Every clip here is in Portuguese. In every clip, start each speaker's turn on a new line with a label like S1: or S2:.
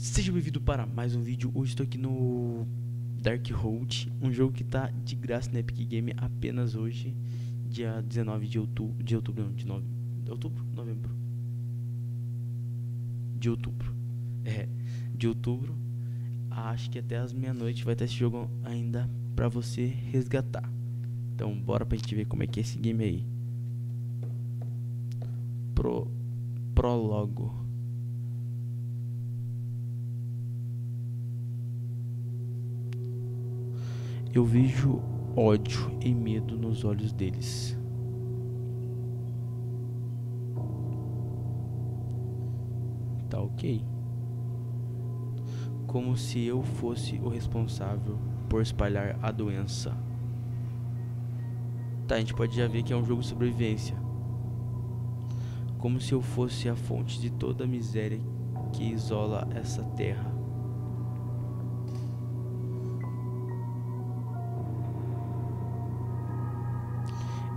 S1: Seja bem-vindo para mais um vídeo. Hoje estou aqui no Darkhold, um jogo que está de graça na Epic Game apenas hoje, dia 19 de outubro, de outubro não, de nove, outubro, novembro. De outubro. É, de outubro. Acho que até as meia-noite vai ter esse jogo ainda para você resgatar. Então, bora pra gente ver como é que é esse game aí. Pro prólogo. Eu vejo ódio e medo nos olhos deles. Tá ok. Como se eu fosse o responsável por espalhar a doença. Tá, a gente pode já ver que é um jogo de sobrevivência. Como se eu fosse a fonte de toda a miséria que isola essa terra.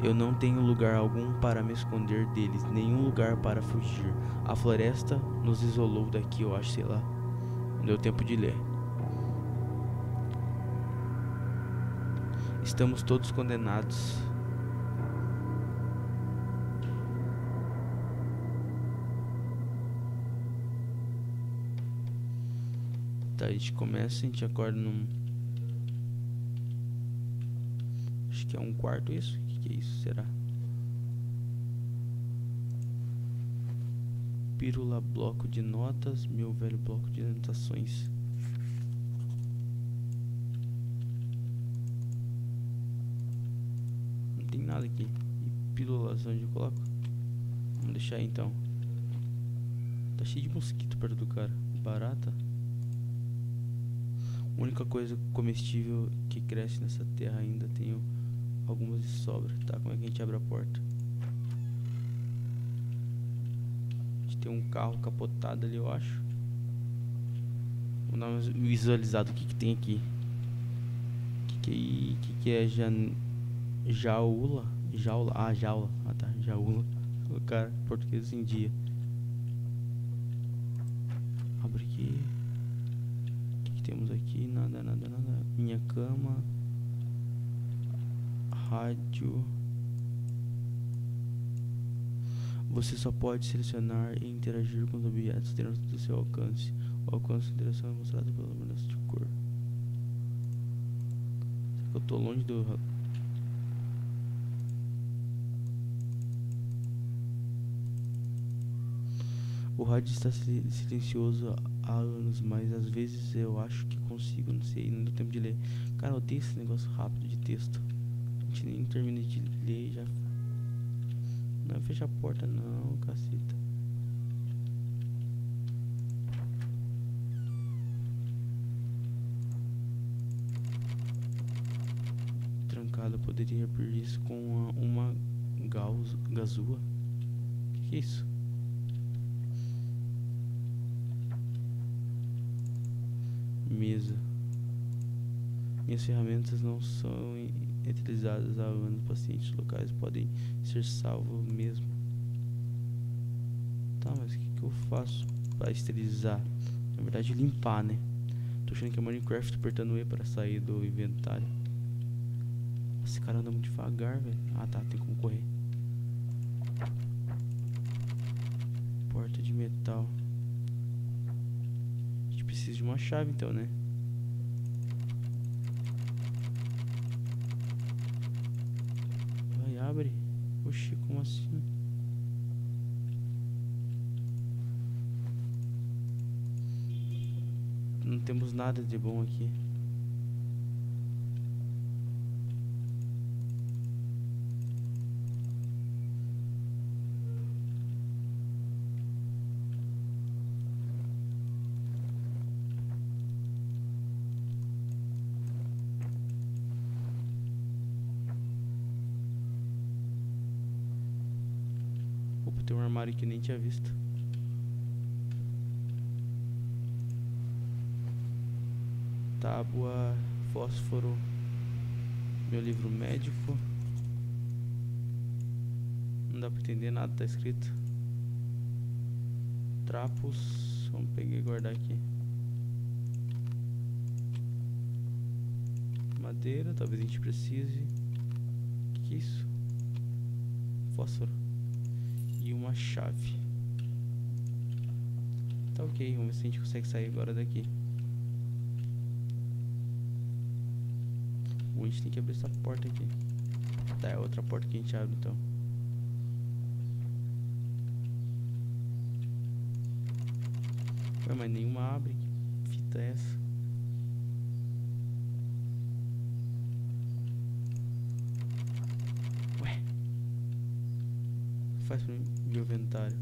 S1: Eu não tenho lugar algum para me esconder deles, nenhum lugar para fugir. A floresta nos isolou daqui, eu acho, sei lá. Não deu tempo de ler. Estamos todos condenados. Tá, a gente começa, a gente acorda num. Acho que é um quarto isso que é isso, será? Pílula bloco de notas, meu velho bloco de anotações. Não tem nada aqui. E pílulas onde eu coloco? Vamos deixar aí então. Tá cheio de mosquito perto do cara. Barata. A única coisa comestível que cresce nessa terra ainda tem o algumas de sobra. Tá, como é que a gente abre a porta? A gente tem um carro capotado ali, eu acho. Vamos dar uma visualizado o que, que tem aqui. O que, que, que, que é jan... jaula? Jaula? Ah, jaula. Ah tá, jaula. O cara, português em dia. Abre aqui. O que, que temos aqui? Nada, nada, nada. Minha cama rádio. Você só pode selecionar e interagir com os objetos dentro do seu alcance. O alcance de interação é mostrado pela mudança de cor. Será que eu tô longe do. O rádio está silencioso há anos, mas às vezes eu acho que consigo, não sei, não deu tempo de ler. Cara, eu odeio esse negócio rápido de texto gente nem termina de ler já. Não fecha a porta não, caceta. Trancada, poderia abrir isso com uma, uma gazua. Que, que é isso? Mesa. Minhas ferramentas não são utilizadas há anos, pacientes locais podem ser salvos mesmo. Tá, mas o que, que eu faço para esterilizar? Na verdade, limpar, né? Tô achando que é Minecraft apertando E para sair do inventário. Esse cara anda muito devagar, velho. Ah, tá, tem como correr. Porta de metal. A gente precisa de uma chave então, né? abre? Oxi, como assim? Não temos nada de bom aqui. tem um armário que nem tinha visto. Tábua, fósforo, meu livro médico. Não dá pra entender nada, tá escrito. Trapos, vamos pegar e guardar aqui. Madeira, talvez a gente precise. Que é isso? Fósforo. Uma chave. Tá ok, vamos ver se a gente consegue sair agora daqui. A gente tem que abrir essa porta aqui. Tá, é outra porta que a gente abre então. Ué, mas nenhuma abre. Que fita é essa? Ué. O que faz pra mim? Inventário.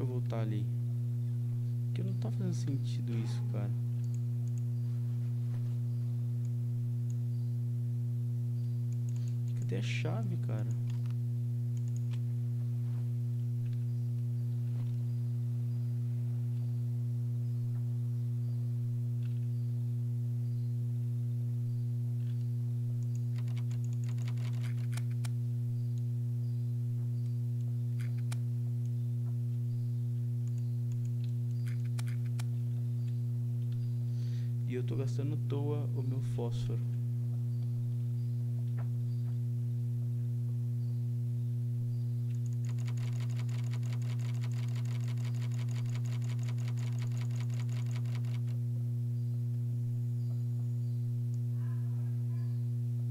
S1: Deixa eu voltar ali. Porque não tá fazendo sentido isso, cara. Cadê a chave, cara? E eu tô gastando à toa o meu fósforo.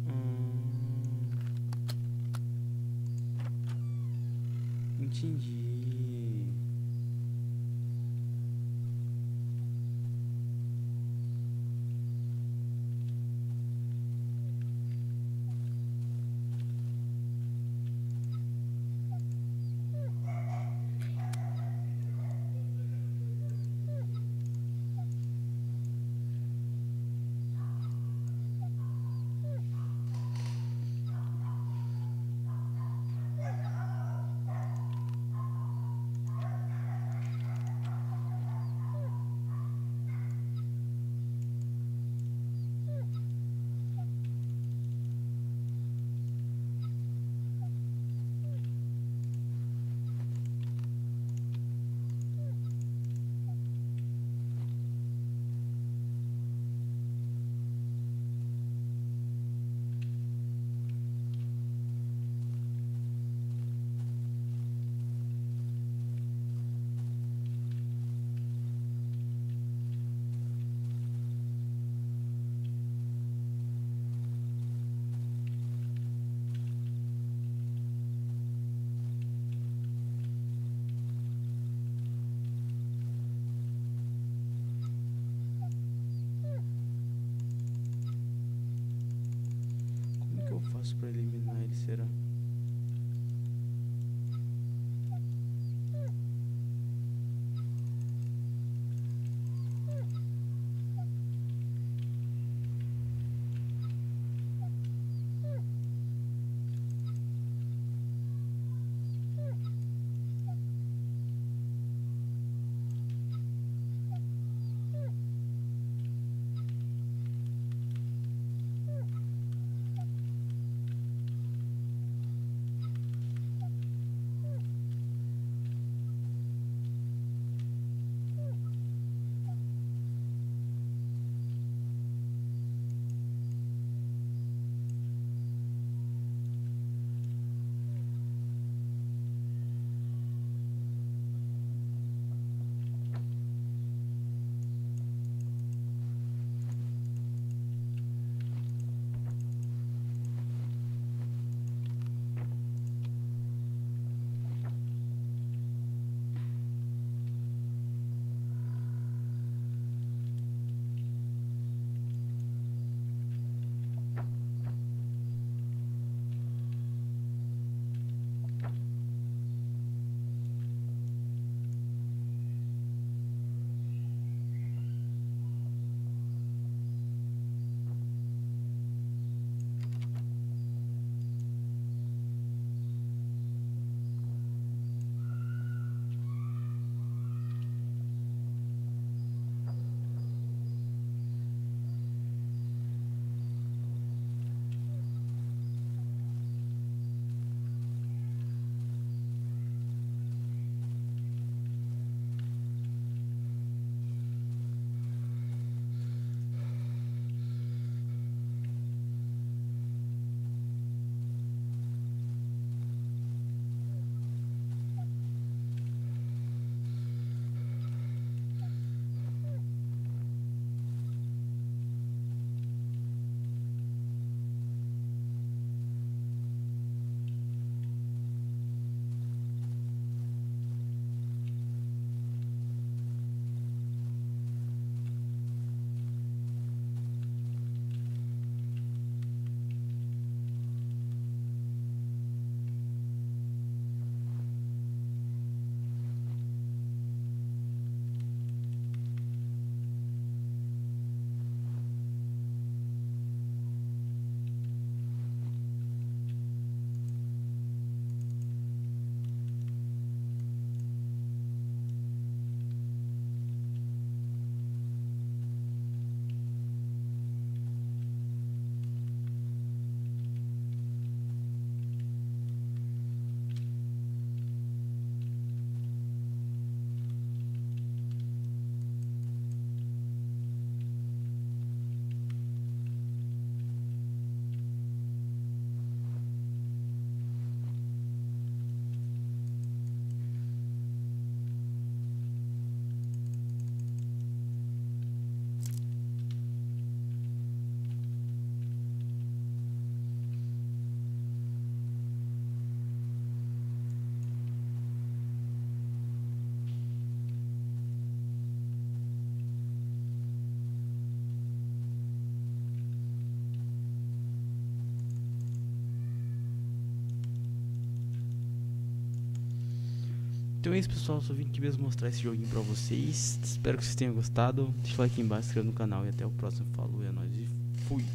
S1: Hum, entendi. Então é isso pessoal, só vim aqui mesmo mostrar esse joguinho pra vocês. Espero que vocês tenham gostado. Deixa o like embaixo, se inscreva no canal e até o próximo. Falou, é nóis e fui!